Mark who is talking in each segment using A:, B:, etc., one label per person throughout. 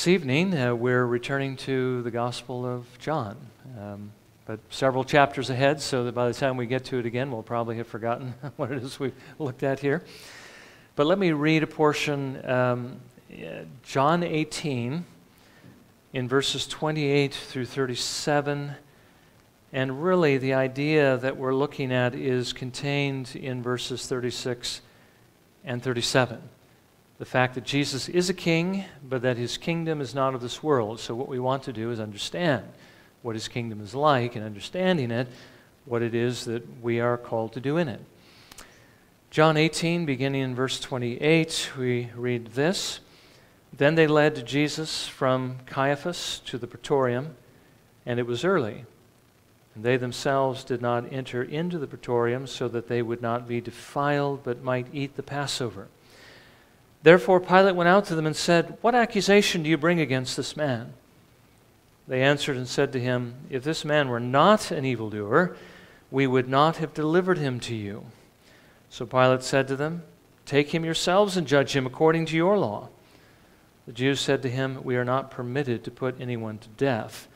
A: This evening, uh, we're returning to the Gospel of John, um, but several chapters ahead, so that by the time we get to it again, we'll probably have forgotten what it is we've looked at here. But let me read a portion, um, John 18, in verses 28 through 37. And really, the idea that we're looking at is contained in verses 36 and 37 the fact that Jesus is a king, but that his kingdom is not of this world. So, what we want to do is understand what his kingdom is like, and understanding it, what it is that we are called to do in it. John 18, beginning in verse 28, we read this Then they led Jesus from Caiaphas to the praetorium, and it was early. And they themselves did not enter into the praetorium so that they would not be defiled, but might eat the Passover. Therefore Pilate went out to them and said, What accusation do you bring against this man? They answered and said to him, If this man were not an evildoer, we would not have delivered him to you. So Pilate said to them, Take him yourselves and judge him according to your law. The Jews said to him, We are not permitted to put anyone to death,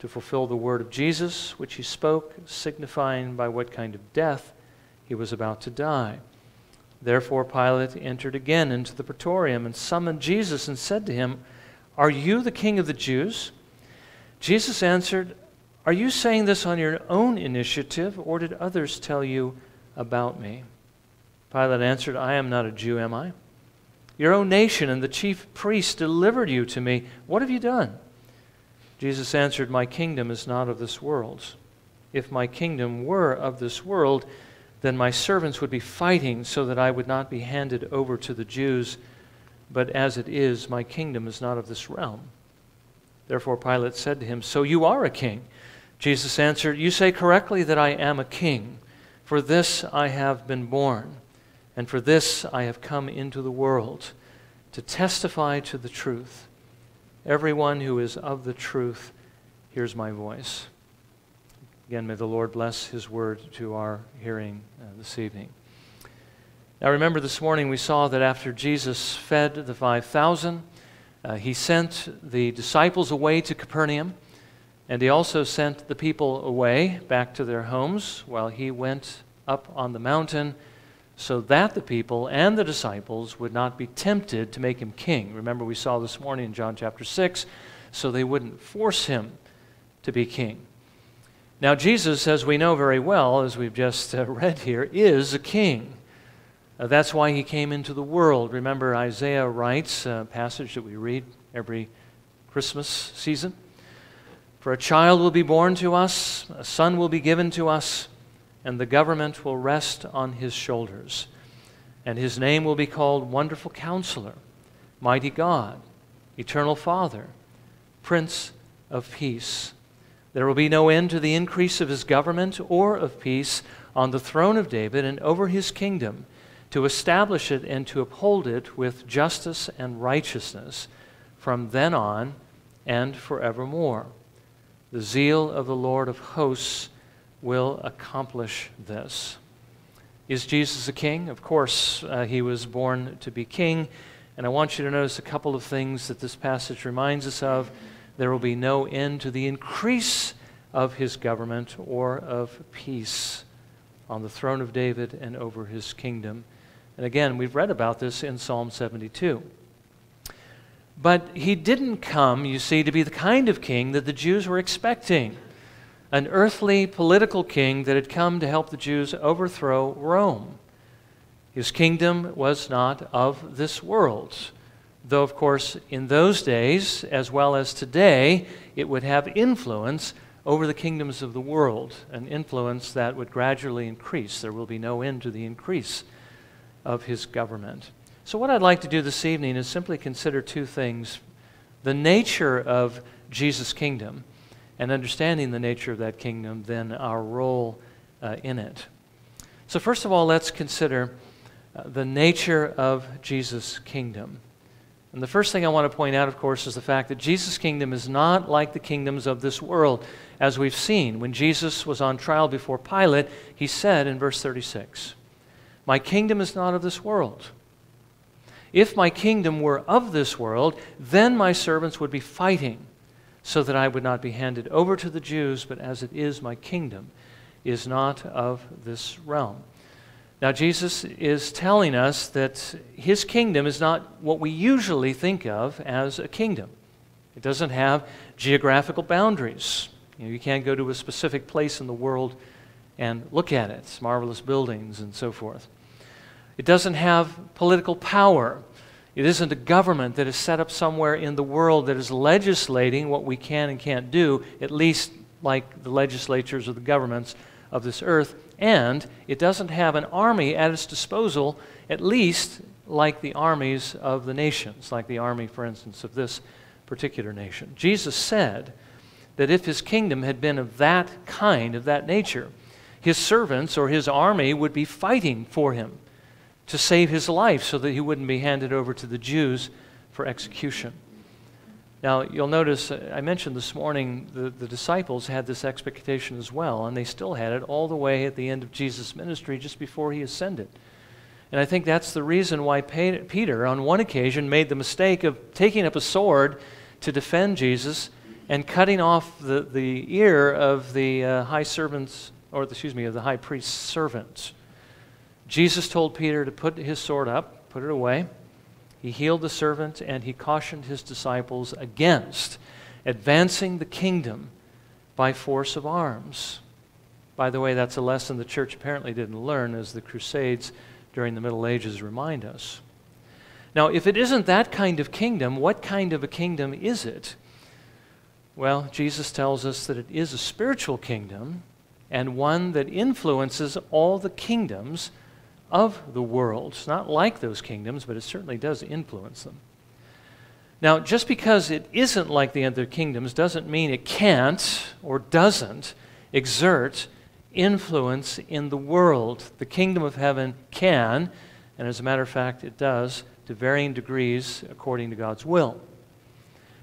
A: to fulfill the word of Jesus, which he spoke, signifying by what kind of death he was about to die. Therefore, Pilate entered again into the praetorium and summoned Jesus and said to him, Are you the king of the Jews? Jesus answered, Are you saying this on your own initiative, or did others tell you about me? Pilate answered, I am not a Jew, am I? Your own nation and the chief priests delivered you to me. What have you done? Jesus answered, My kingdom is not of this world. If my kingdom were of this world, then my servants would be fighting so that I would not be handed over to the Jews. But as it is, my kingdom is not of this realm. Therefore Pilate said to him, So you are a king? Jesus answered, You say correctly that I am a king. For this I have been born, and for this I have come into the world, to testify to the truth. Everyone who is of the truth hears my voice. Again, may the Lord bless his word to our hearing uh, this evening. Now, remember this morning we saw that after Jesus fed the 5,000, uh, he sent the disciples away to Capernaum, and he also sent the people away back to their homes while he went up on the mountain so that the people and the disciples would not be tempted to make him king. Remember, we saw this morning in John chapter 6, so they wouldn't force him to be king. Now, Jesus, as we know very well, as we've just uh, read here, is a king. Uh, that's why he came into the world. Remember, Isaiah writes a passage that we read every Christmas season. For a child will be born to us, a son will be given to us, and the government will rest on his shoulders. And his name will be called Wonderful Counselor, Mighty God, Eternal Father, Prince of Peace. There will be no end to the increase of his government or of peace on the throne of David and over his kingdom, to establish it and to uphold it with justice and righteousness from then on and forevermore. The zeal of the Lord of hosts will accomplish this. Is Jesus a king? Of course, uh, he was born to be king. And I want you to notice a couple of things that this passage reminds us of there will be no end to the increase of his government or of peace on the throne of David and over his kingdom. And again, we've read about this in Psalm 72. But he didn't come, you see, to be the kind of king that the Jews were expecting an earthly political king that had come to help the Jews overthrow Rome. His kingdom was not of this world. Though, of course, in those days, as well as today, it would have influence over the kingdoms of the world, an influence that would gradually increase. There will be no end to the increase of his government. So, what I'd like to do this evening is simply consider two things the nature of Jesus' kingdom, and understanding the nature of that kingdom, then our role uh, in it. So, first of all, let's consider uh, the nature of Jesus' kingdom. And the first thing I want to point out, of course, is the fact that Jesus' kingdom is not like the kingdoms of this world. As we've seen, when Jesus was on trial before Pilate, he said in verse 36, My kingdom is not of this world. If my kingdom were of this world, then my servants would be fighting so that I would not be handed over to the Jews, but as it is, my kingdom is not of this realm. Now, Jesus is telling us that his kingdom is not what we usually think of as a kingdom. It doesn't have geographical boundaries. You, know, you can't go to a specific place in the world and look at it, it's marvelous buildings and so forth. It doesn't have political power. It isn't a government that is set up somewhere in the world that is legislating what we can and can't do, at least like the legislatures or the governments of this earth. And it doesn't have an army at its disposal, at least like the armies of the nations, like the army, for instance, of this particular nation. Jesus said that if his kingdom had been of that kind, of that nature, his servants or his army would be fighting for him to save his life so that he wouldn't be handed over to the Jews for execution. Now, you'll notice uh, I mentioned this morning the, the disciples had this expectation as well, and they still had it all the way at the end of Jesus' ministry just before he ascended. And I think that's the reason why Peter, on one occasion, made the mistake of taking up a sword to defend Jesus and cutting off the, the ear of the uh, high servant's, or excuse me, of the high priest's servants. Jesus told Peter to put his sword up, put it away. He healed the servant and he cautioned his disciples against advancing the kingdom by force of arms. By the way, that's a lesson the church apparently didn't learn, as the Crusades during the Middle Ages remind us. Now, if it isn't that kind of kingdom, what kind of a kingdom is it? Well, Jesus tells us that it is a spiritual kingdom and one that influences all the kingdoms of the world. It's not like those kingdoms, but it certainly does influence them. Now, just because it isn't like the other kingdoms doesn't mean it can't or doesn't exert influence in the world. The kingdom of heaven can, and as a matter of fact, it does, to varying degrees according to God's will.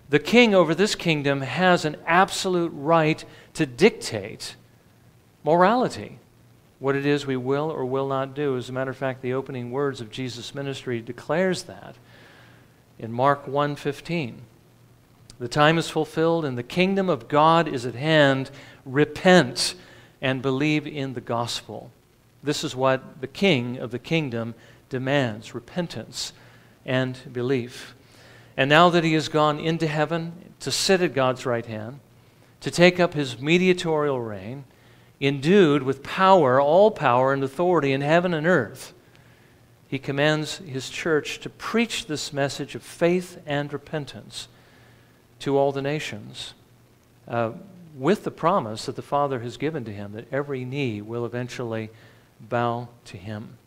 A: The king over this kingdom has an absolute right to dictate morality what it is we will or will not do. As a matter of fact, the opening words of Jesus' ministry declares that in Mark 1:15. The time is fulfilled and the kingdom of God is at hand. Repent and believe in the gospel. This is what the king of the kingdom demands repentance and belief. And now that he has gone into heaven to sit at God's right hand, to take up his mediatorial reign, endued with power, all power and authority in heaven and earth, he commands his church to preach this message of faith and repentance to all the nations, uh, with the promise that the Father has given to him that every knee will eventually bow to him.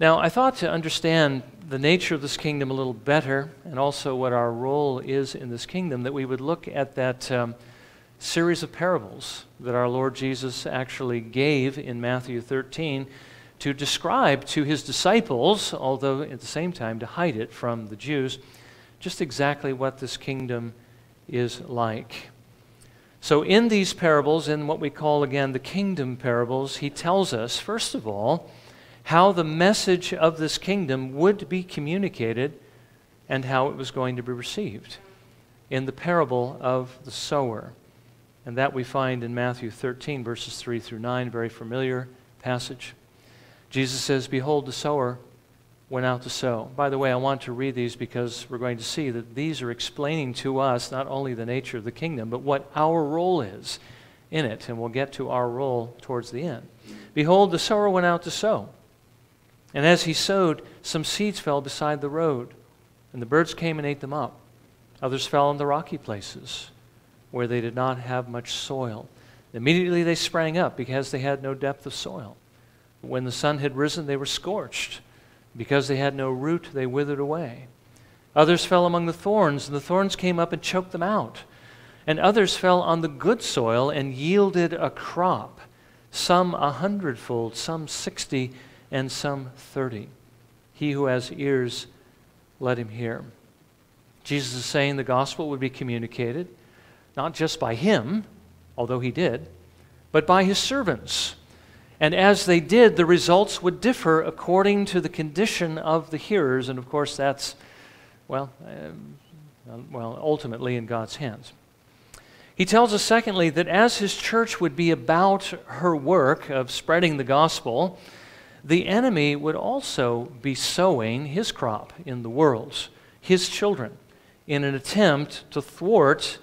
A: Now, I thought to understand the nature of this kingdom a little better and also what our role is in this kingdom, that we would look at that. Um, series of parables that our Lord Jesus actually gave in Matthew 13 to describe to his disciples, although at the same time to hide it from the Jews, just exactly what this kingdom is like. So, in these parables, in what we call again the kingdom parables, he tells us, first of all, how the message of this kingdom would be communicated and how it was going to be received in the parable of the sower. And that we find in Matthew 13, verses 3 through 9, very familiar passage. Jesus says, Behold, the sower went out to sow. By the way, I want to read these because we're going to see that these are explaining to us not only the nature of the kingdom, but what our role is in it. And we'll get to our role towards the end. Behold, the sower went out to sow. And as he sowed, some seeds fell beside the road, and the birds came and ate them up. Others fell on the rocky places where they did not have much soil. Immediately they sprang up because they had no depth of soil. When the sun had risen, they were scorched. Because they had no root, they withered away. Others fell among the thorns, and the thorns came up and choked them out. And others fell on the good soil and yielded a crop, some a hundredfold, some sixty, and some thirty. He who has ears, let him hear. Jesus is saying the gospel would be communicated not just by him, although he did, but by his servants. And as they did, the results would differ according to the condition of the hearers. And of course, that's, well, uh, well, ultimately in God's hands. He tells us, secondly, that as his church would be about her work of spreading the gospel, the enemy would also be sowing his crop in the world, his children, in an attempt to thwart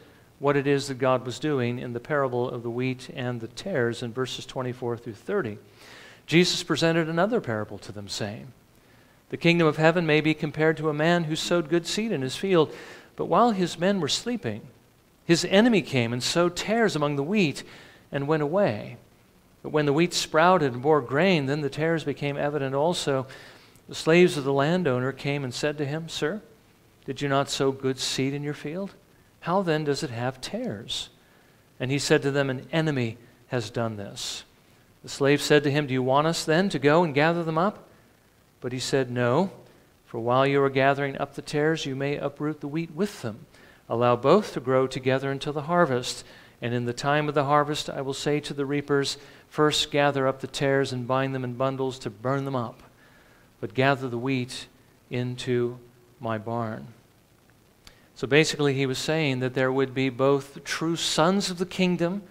A: what it is that God was doing in the parable of the wheat and the tares in verses 24 through 30. Jesus presented another parable to them, saying, The kingdom of heaven may be compared to a man who sowed good seed in his field, but while his men were sleeping, his enemy came and sowed tares among the wheat and went away. But when the wheat sprouted and bore grain, then the tares became evident also. The slaves of the landowner came and said to him, Sir, did you not sow good seed in your field? How then does it have tares? And he said to them, An enemy has done this. The slave said to him, Do you want us then to go and gather them up? But he said, No, for while you are gathering up the tares, you may uproot the wheat with them. Allow both to grow together until the harvest. And in the time of the harvest, I will say to the reapers, First gather up the tares and bind them in bundles to burn them up, but gather the wheat into my barn. So basically, he was saying that there would be both true sons of the kingdom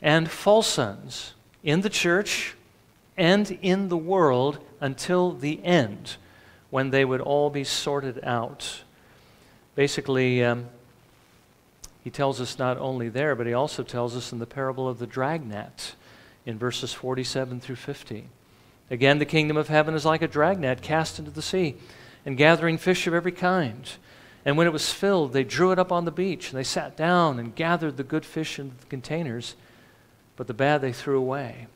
A: and false sons in the church and in the world until the end, when they would all be sorted out. Basically, um, he tells us not only there, but he also tells us in the parable of the dragnet in verses 47 through 50. Again, the kingdom of heaven is like a dragnet cast into the sea and gathering fish of every kind. And when it was filled, they drew it up on the beach, and they sat down and gathered the good fish into the containers, but the bad they threw away.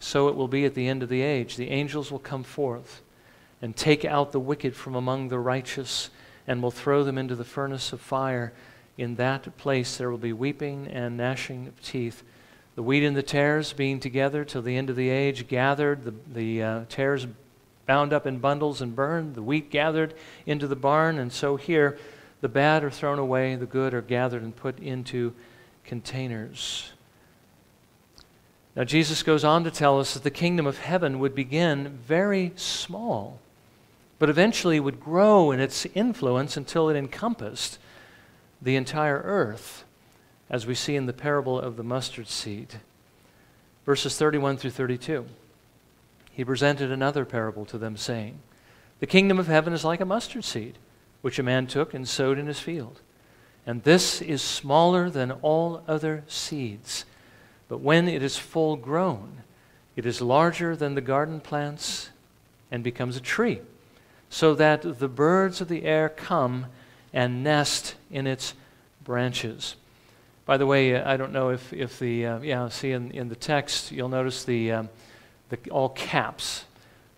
A: So it will be at the end of the age. The angels will come forth and take out the wicked from among the righteous and will throw them into the furnace of fire. In that place there will be weeping and gnashing of teeth. The wheat and the tares being together till the end of the age, gathered, the, the uh, tares bound up in bundles and burned, the wheat gathered into the barn, and so here the bad are thrown away, the good are gathered and put into containers. Now, Jesus goes on to tell us that the kingdom of heaven would begin very small, but eventually would grow in its influence until it encompassed the entire earth, as we see in the parable of the mustard seed. Verses 31 through 32 he presented another parable to them, saying, The kingdom of heaven is like a mustard seed, which a man took and sowed in his field. And this is smaller than all other seeds. But when it is full grown, it is larger than the garden plants and becomes a tree, so that the birds of the air come and nest in its branches. By the way, I don't know if, if the, uh, yeah, see in, in the text, you'll notice the. Um, the, all caps.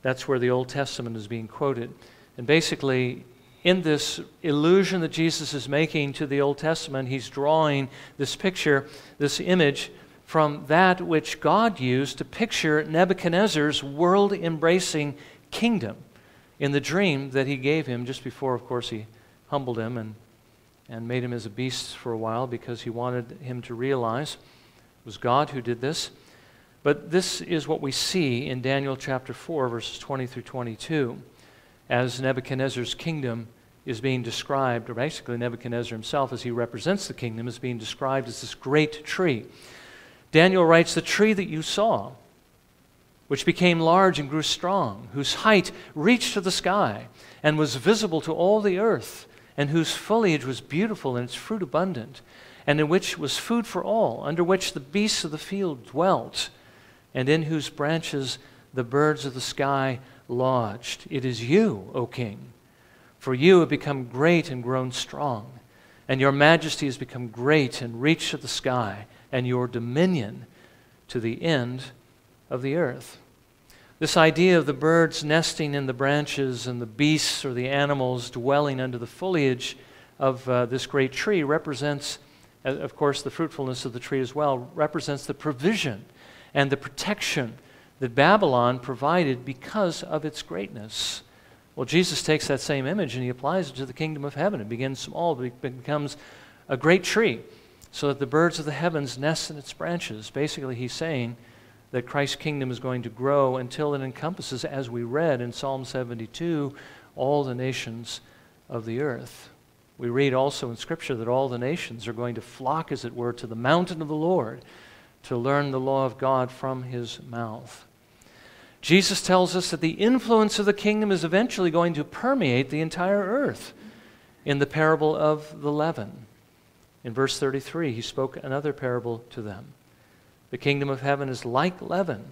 A: That's where the Old Testament is being quoted. And basically, in this illusion that Jesus is making to the Old Testament, he's drawing this picture, this image, from that which God used to picture Nebuchadnezzar's world embracing kingdom in the dream that he gave him just before, of course, he humbled him and, and made him as a beast for a while because he wanted him to realize it was God who did this. But this is what we see in Daniel chapter 4, verses 20 through 22, as Nebuchadnezzar's kingdom is being described, or basically Nebuchadnezzar himself, as he represents the kingdom, is being described as this great tree. Daniel writes, The tree that you saw, which became large and grew strong, whose height reached to the sky and was visible to all the earth, and whose foliage was beautiful and its fruit abundant, and in which was food for all, under which the beasts of the field dwelt and in whose branches the birds of the sky lodged. It is you, O king, for you have become great and grown strong, and your majesty has become great and reached to the sky, and your dominion to the end of the earth. This idea of the birds nesting in the branches and the beasts or the animals dwelling under the foliage of uh, this great tree represents, uh, of course, the fruitfulness of the tree as well, represents the provision and the protection that Babylon provided because of its greatness. Well, Jesus takes that same image and he applies it to the kingdom of heaven. It begins small, but it becomes a great tree so that the birds of the heavens nest in its branches. Basically, he's saying that Christ's kingdom is going to grow until it encompasses, as we read in Psalm 72, all the nations of the earth. We read also in Scripture that all the nations are going to flock, as it were, to the mountain of the Lord to learn the law of God from his mouth. Jesus tells us that the influence of the kingdom is eventually going to permeate the entire earth in the parable of the leaven. In verse 33, he spoke another parable to them. The kingdom of heaven is like leaven,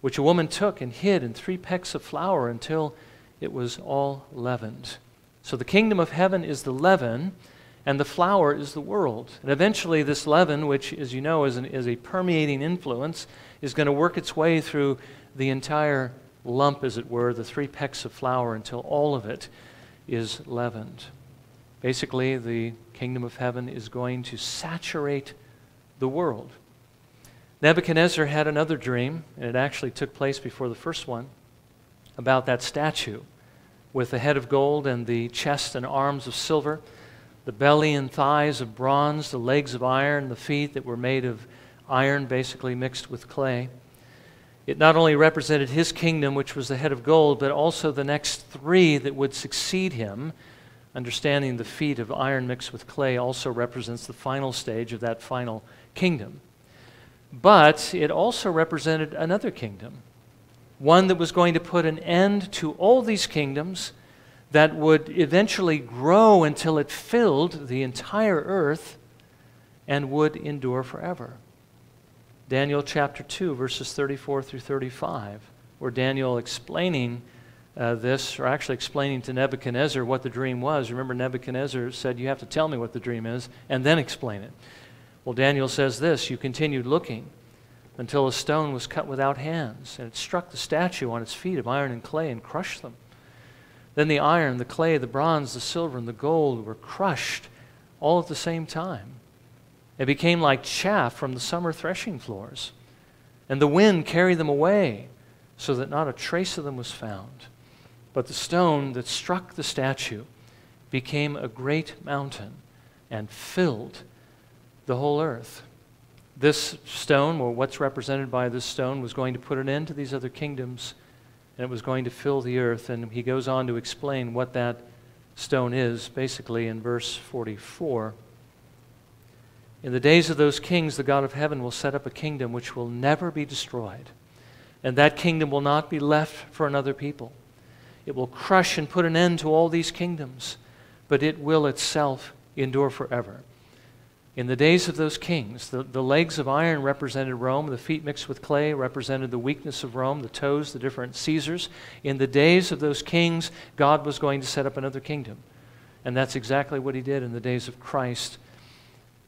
A: which a woman took and hid in three pecks of flour until it was all leavened. So the kingdom of heaven is the leaven, and the flour is the world. And eventually, this leaven, which, as you know, is, an, is a permeating influence, is going to work its way through the entire lump, as it were, the three pecks of flour, until all of it is leavened. Basically, the kingdom of heaven is going to saturate the world. Nebuchadnezzar had another dream, and it actually took place before the first one, about that statue with the head of gold and the chest and arms of silver, the belly and thighs of bronze, the legs of iron, the feet that were made of iron, basically mixed with clay. It not only represented his kingdom, which was the head of gold, but also the next three that would succeed him. Understanding the feet of iron mixed with clay also represents the final stage of that final kingdom. But it also represented another kingdom, one that was going to put an end to all these kingdoms, that would eventually grow until it filled the entire earth and would endure forever. Daniel chapter 2, verses 34 through 35, where Daniel explaining uh, this, or actually explaining to Nebuchadnezzar what the dream was. Remember, Nebuchadnezzar said, You have to tell me what the dream is and then explain it. Well, Daniel says this You continued looking until a stone was cut without hands, and it struck the statue on its feet of iron and clay and crushed them. Then the iron, the clay, the bronze, the silver, and the gold were crushed all at the same time. It became like chaff from the summer threshing floors. And the wind carried them away so that not a trace of them was found. But the stone that struck the statue became a great mountain and filled the whole earth. This stone, or what's represented by this stone, was going to put an end to these other kingdoms and it was going to fill the earth. And he goes on to explain what that stone is, basically in verse 44. In the days of those kings, the God of heaven will set up a kingdom which will never be destroyed. And that kingdom will not be left for another people. It will crush and put an end to all these kingdoms, but it will itself endure forever. In the days of those kings, the, the legs of iron represented Rome, the feet mixed with clay represented the weakness of Rome, the toes, the different Caesars. In the days of those kings, God was going to set up another kingdom. And that's exactly what he did in the days of Christ.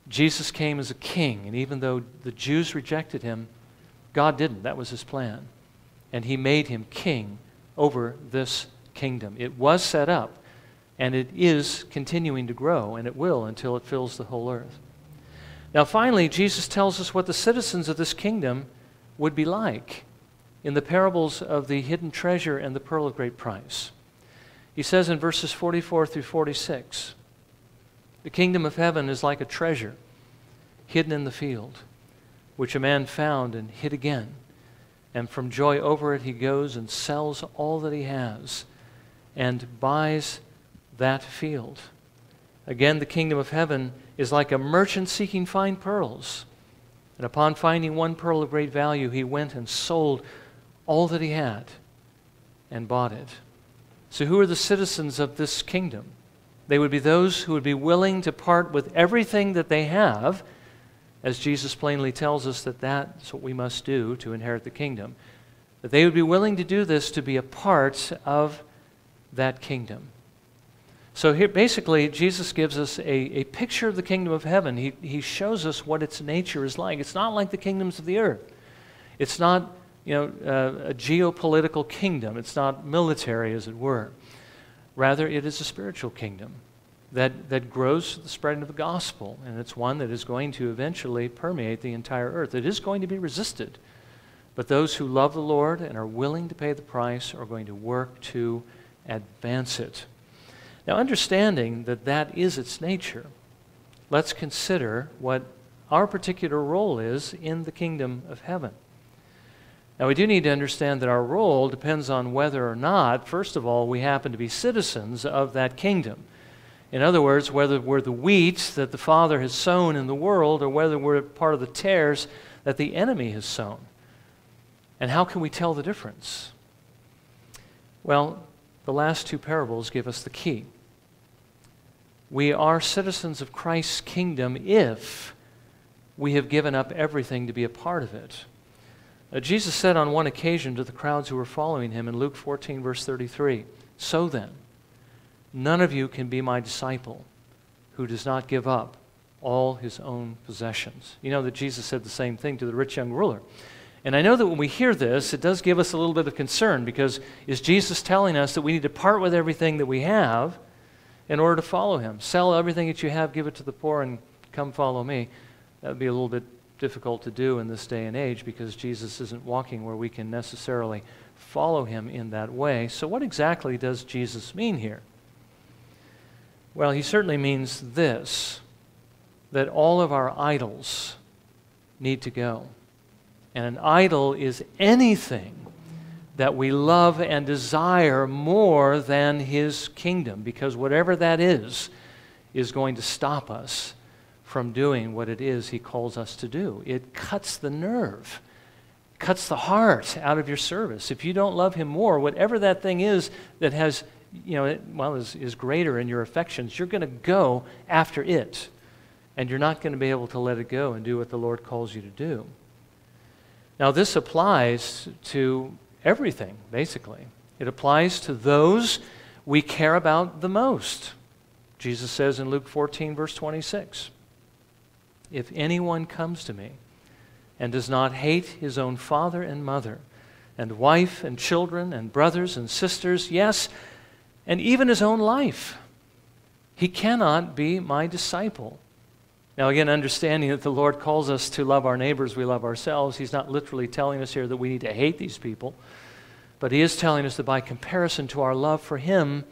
A: Jesus came as a king, and even though the Jews rejected him, God didn't. That was his plan. And he made him king over this kingdom. It was set up, and it is continuing to grow, and it will until it fills the whole earth. Now, finally, Jesus tells us what the citizens of this kingdom would be like in the parables of the hidden treasure and the pearl of great price. He says in verses 44 through 46 The kingdom of heaven is like a treasure hidden in the field, which a man found and hid again. And from joy over it, he goes and sells all that he has and buys that field. Again, the kingdom of heaven is like a merchant seeking fine pearls. And upon finding one pearl of great value, he went and sold all that he had and bought it. So, who are the citizens of this kingdom? They would be those who would be willing to part with everything that they have, as Jesus plainly tells us that that's what we must do to inherit the kingdom. That they would be willing to do this to be a part of that kingdom. So here, basically, Jesus gives us a, a picture of the kingdom of heaven. He, he shows us what its nature is like. It's not like the kingdoms of the earth. It's not, you know, uh, a geopolitical kingdom. It's not military, as it were. Rather, it is a spiritual kingdom that, that grows through the spreading of the gospel, and it's one that is going to eventually permeate the entire earth. It is going to be resisted, but those who love the Lord and are willing to pay the price are going to work to advance it. Now, understanding that that is its nature, let's consider what our particular role is in the kingdom of heaven. Now, we do need to understand that our role depends on whether or not, first of all, we happen to be citizens of that kingdom. In other words, whether we're the wheat that the Father has sown in the world or whether we're part of the tares that the enemy has sown. And how can we tell the difference? Well, the last two parables give us the key. We are citizens of Christ's kingdom if we have given up everything to be a part of it. Uh, Jesus said on one occasion to the crowds who were following him in Luke 14, verse 33 So then, none of you can be my disciple who does not give up all his own possessions. You know that Jesus said the same thing to the rich young ruler. And I know that when we hear this, it does give us a little bit of concern because is Jesus telling us that we need to part with everything that we have in order to follow him? Sell everything that you have, give it to the poor, and come follow me. That would be a little bit difficult to do in this day and age because Jesus isn't walking where we can necessarily follow him in that way. So, what exactly does Jesus mean here? Well, he certainly means this that all of our idols need to go. And an idol is anything that we love and desire more than his kingdom, because whatever that is, is going to stop us from doing what it is he calls us to do. It cuts the nerve, cuts the heart out of your service. If you don't love him more, whatever that thing is that has, you know, well, is, is greater in your affections, you're going to go after it. And you're not going to be able to let it go and do what the Lord calls you to do. Now, this applies to everything, basically. It applies to those we care about the most. Jesus says in Luke 14, verse 26 If anyone comes to me and does not hate his own father and mother, and wife and children, and brothers and sisters, yes, and even his own life, he cannot be my disciple. Now, again, understanding that the Lord calls us to love our neighbors, we love ourselves. He's not literally telling us here that we need to hate these people, but He is telling us that by comparison to our love for Him,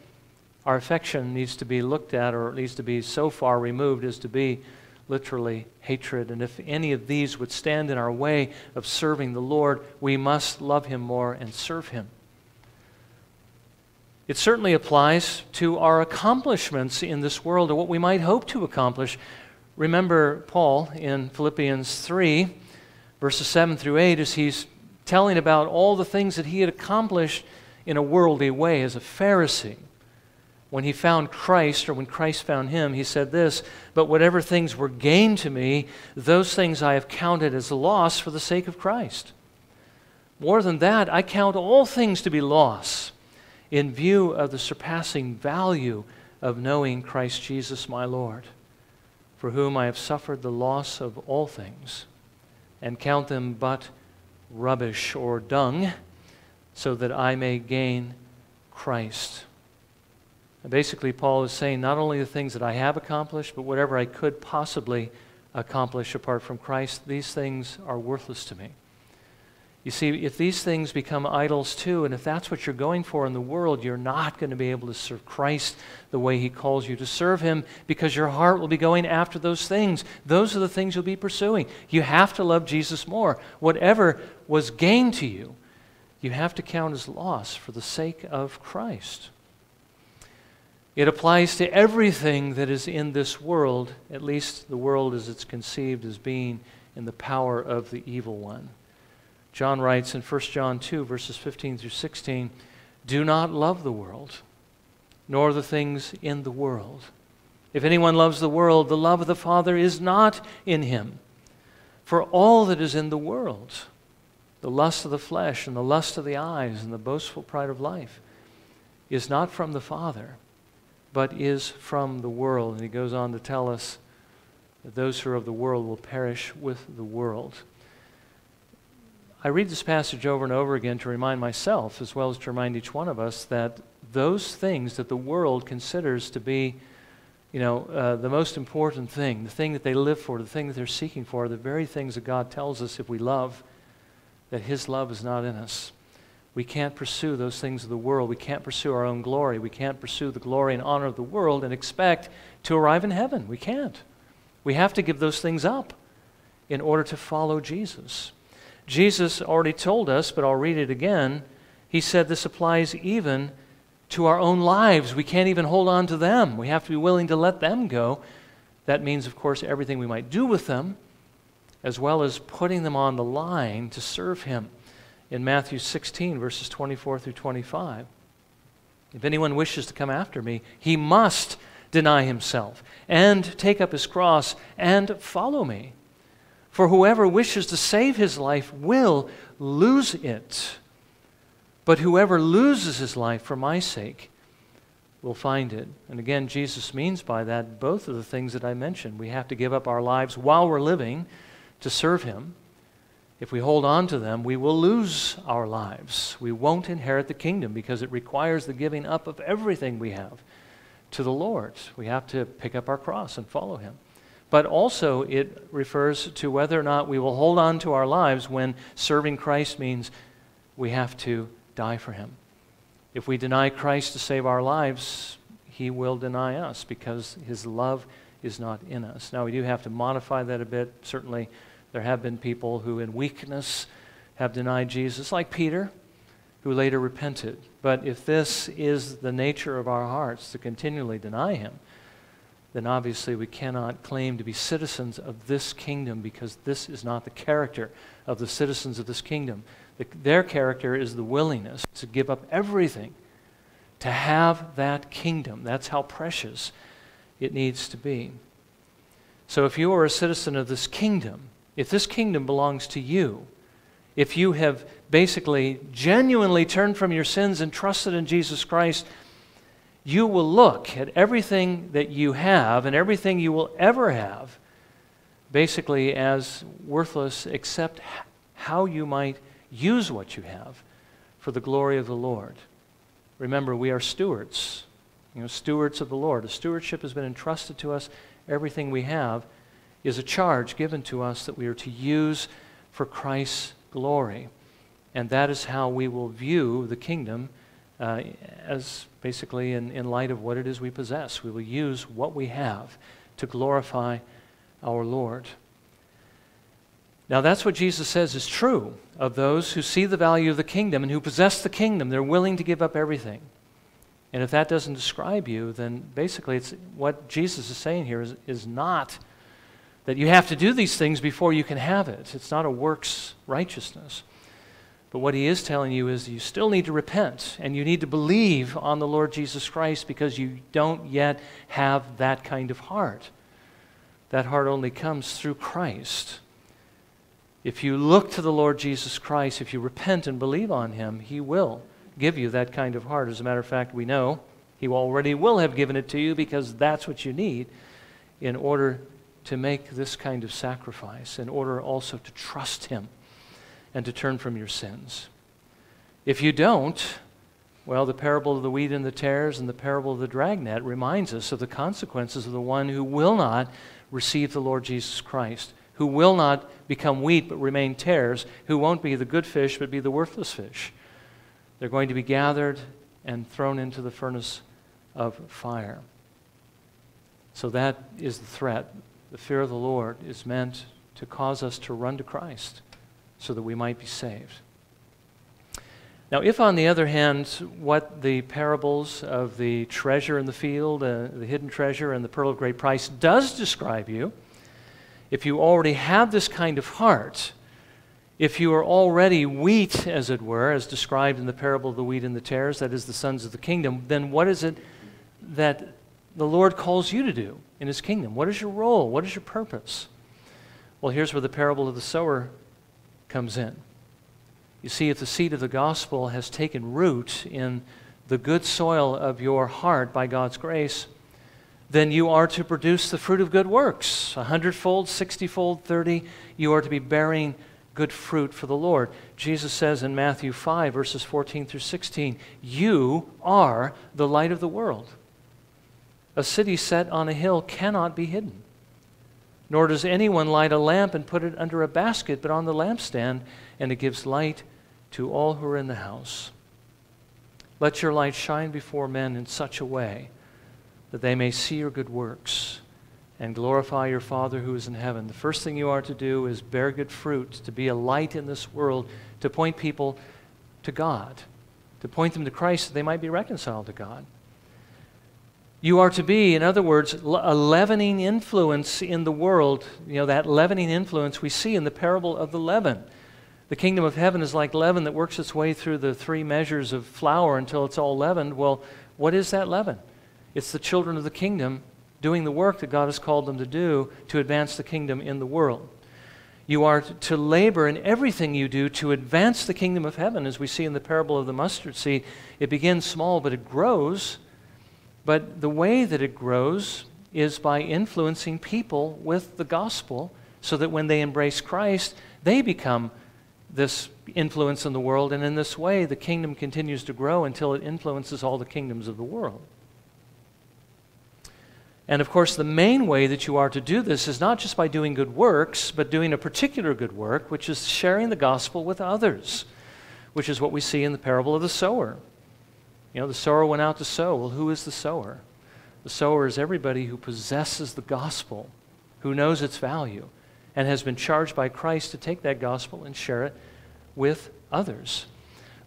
A: our affection needs to be looked at or needs to be so far removed as to be literally hatred. And if any of these would stand in our way of serving the Lord, we must love Him more and serve Him. It certainly applies to our accomplishments in this world or what we might hope to accomplish. Remember Paul in Philippians 3, verses 7 through 8, as he's telling about all the things that he had accomplished in a worldly way as a Pharisee. When he found Christ, or when Christ found him, he said this But whatever things were gained to me, those things I have counted as loss for the sake of Christ. More than that, I count all things to be loss in view of the surpassing value of knowing Christ Jesus my Lord for whom I have suffered the loss of all things, and count them but rubbish or dung, so that I may gain Christ. And basically, Paul is saying not only the things that I have accomplished, but whatever I could possibly accomplish apart from Christ, these things are worthless to me. You see, if these things become idols too, and if that's what you're going for in the world, you're not going to be able to serve Christ the way He calls you to serve Him because your heart will be going after those things. Those are the things you'll be pursuing. You have to love Jesus more. Whatever was gain to you, you have to count as loss for the sake of Christ. It applies to everything that is in this world, at least the world as it's conceived as being in the power of the evil one. John writes in 1 John 2, verses 15 through 16 Do not love the world, nor the things in the world. If anyone loves the world, the love of the Father is not in him. For all that is in the world, the lust of the flesh and the lust of the eyes and the boastful pride of life, is not from the Father, but is from the world. And he goes on to tell us that those who are of the world will perish with the world. I read this passage over and over again to remind myself, as well as to remind each one of us, that those things that the world considers to be, you know, uh, the most important thing, the thing that they live for, the thing that they're seeking for, are the very things that God tells us if we love, that His love is not in us. We can't pursue those things of the world. We can't pursue our own glory. We can't pursue the glory and honor of the world and expect to arrive in heaven. We can't. We have to give those things up in order to follow Jesus. Jesus already told us, but I'll read it again. He said this applies even to our own lives. We can't even hold on to them. We have to be willing to let them go. That means, of course, everything we might do with them, as well as putting them on the line to serve Him. In Matthew 16, verses 24 through 25. If anyone wishes to come after me, he must deny himself and take up his cross and follow me. For whoever wishes to save his life will lose it. But whoever loses his life for my sake will find it. And again, Jesus means by that both of the things that I mentioned. We have to give up our lives while we're living to serve him. If we hold on to them, we will lose our lives. We won't inherit the kingdom because it requires the giving up of everything we have to the Lord. We have to pick up our cross and follow him but also it refers to whether or not we will hold on to our lives when serving Christ means we have to die for him. If we deny Christ to save our lives, he will deny us because his love is not in us. Now, we do have to modify that a bit. Certainly, there have been people who, in weakness, have denied Jesus, like Peter, who later repented. But if this is the nature of our hearts, to continually deny him, then obviously we cannot claim to be citizens of this kingdom because this is not the character of the citizens of this kingdom. The, their character is the willingness to give up everything to have that kingdom. That's how precious it needs to be. So if you are a citizen of this kingdom, if this kingdom belongs to you, if you have basically genuinely turned from your sins and trusted in Jesus Christ you will look at everything that you have and everything you will ever have basically as worthless except how you might use what you have for the glory of the Lord. Remember, we are stewards, you know, stewards of the Lord. A stewardship has been entrusted to us. Everything we have is a charge given to us that we are to use for Christ's glory. And that is how we will view the kingdom uh, as basically in, in light of what it is we possess. We will use what we have to glorify our Lord. Now, that's what Jesus says is true of those who see the value of the kingdom and who possess the kingdom. They're willing to give up everything. And if that doesn't describe you, then basically it's what Jesus is saying here is, is not that you have to do these things before you can have it. It's not a works righteousness. But what he is telling you is you still need to repent and you need to believe on the Lord Jesus Christ because you don't yet have that kind of heart. That heart only comes through Christ. If you look to the Lord Jesus Christ, if you repent and believe on him, he will give you that kind of heart. As a matter of fact, we know he already will have given it to you because that's what you need in order to make this kind of sacrifice, in order also to trust him and to turn from your sins. If you don't, well, the parable of the wheat and the tares and the parable of the dragnet reminds us of the consequences of the one who will not receive the Lord Jesus Christ, who will not become wheat but remain tares, who won't be the good fish but be the worthless fish. They're going to be gathered and thrown into the furnace of fire. So that is the threat. The fear of the Lord is meant to cause us to run to Christ so that we might be saved. Now, if on the other hand, what the parables of the treasure in the field, uh, the hidden treasure, and the pearl of great price does describe you, if you already have this kind of heart, if you are already wheat, as it were, as described in the parable of the wheat and the tares, that is the sons of the kingdom, then what is it that the Lord calls you to do in his kingdom? What is your role? What is your purpose? Well, here's where the parable of the sower comes in. You see, if the seed of the gospel has taken root in the good soil of your heart by God's grace, then you are to produce the fruit of good works a hundredfold, sixtyfold, thirty. You are to be bearing good fruit for the Lord. Jesus says in Matthew 5, verses 14 through 16, You are the light of the world. A city set on a hill cannot be hidden. Nor does anyone light a lamp and put it under a basket, but on the lampstand, and it gives light to all who are in the house. Let your light shine before men in such a way that they may see your good works and glorify your Father who is in heaven. The first thing you are to do is bear good fruit, to be a light in this world, to point people to God, to point them to Christ so they might be reconciled to God. You are to be, in other words, a leavening influence in the world. You know, that leavening influence we see in the parable of the leaven. The kingdom of heaven is like leaven that works its way through the three measures of flour until it's all leavened. Well, what is that leaven? It's the children of the kingdom doing the work that God has called them to do to advance the kingdom in the world. You are to labor in everything you do to advance the kingdom of heaven, as we see in the parable of the mustard seed. It begins small, but it grows. But the way that it grows is by influencing people with the gospel so that when they embrace Christ, they become this influence in the world. And in this way, the kingdom continues to grow until it influences all the kingdoms of the world. And of course, the main way that you are to do this is not just by doing good works, but doing a particular good work, which is sharing the gospel with others, which is what we see in the parable of the sower. You know, the sower went out to sow. Well, who is the sower? The sower is everybody who possesses the gospel, who knows its value, and has been charged by Christ to take that gospel and share it with others.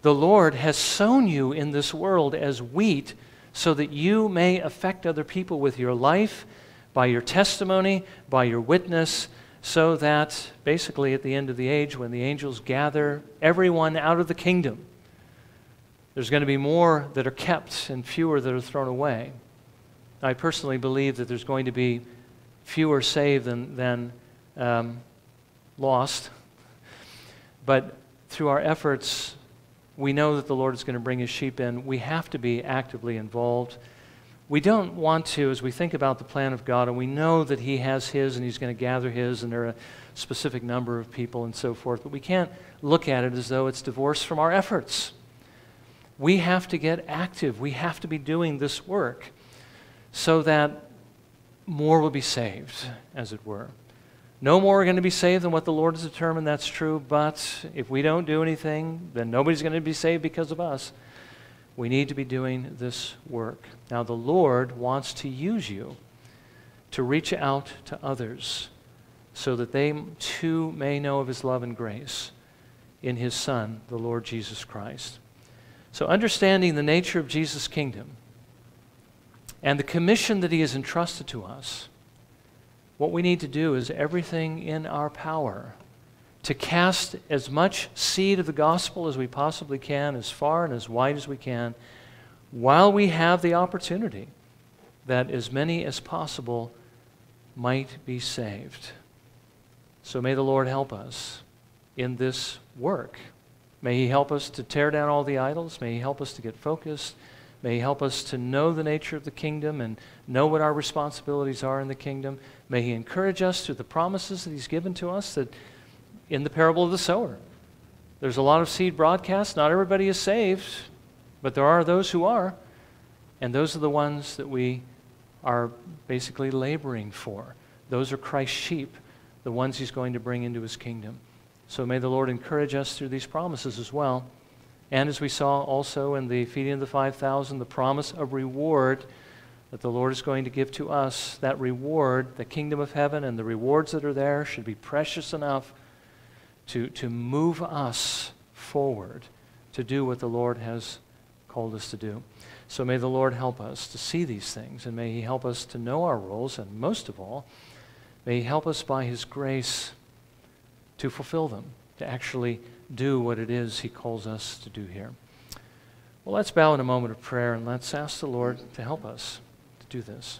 A: The Lord has sown you in this world as wheat so that you may affect other people with your life, by your testimony, by your witness, so that basically at the end of the age, when the angels gather everyone out of the kingdom, there's going to be more that are kept and fewer that are thrown away. I personally believe that there's going to be fewer saved than, than um, lost. But through our efforts, we know that the Lord is going to bring his sheep in. We have to be actively involved. We don't want to, as we think about the plan of God, and we know that he has his and he's going to gather his, and there are a specific number of people and so forth, but we can't look at it as though it's divorced from our efforts. We have to get active. We have to be doing this work so that more will be saved, as it were. No more are going to be saved than what the Lord has determined, that's true. But if we don't do anything, then nobody's going to be saved because of us. We need to be doing this work. Now, the Lord wants to use you to reach out to others so that they too may know of his love and grace in his Son, the Lord Jesus Christ. So, understanding the nature of Jesus' kingdom and the commission that he has entrusted to us what we need to do is everything in our power to cast as much seed of the gospel as we possibly can, as far and as wide as we can, while we have the opportunity that as many as possible might be saved. So may the Lord help us in this work. May He help us to tear down all the idols. May He help us to get focused. May He help us to know the nature of the kingdom and know what our responsibilities are in the kingdom. May He encourage us through the promises that He's given to us that in the parable of the sower. There's a lot of seed broadcast. Not everybody is saved, but there are those who are. And those are the ones that we are basically laboring for. Those are Christ's sheep, the ones He's going to bring into His kingdom. So may the Lord encourage us through these promises as well. And as we saw also in the feeding of the 5,000, the promise of reward that the Lord is going to give to us, that reward, the kingdom of heaven, and the rewards that are there should be precious enough to, to move us forward to do what the Lord has called us to do. So may the Lord help us to see these things, and may He help us to know our roles, and most of all, may He help us by His grace to fulfill them, to actually do what it is He calls us to do here. Well, let's bow in a moment of prayer and let's ask the Lord to help us to do this.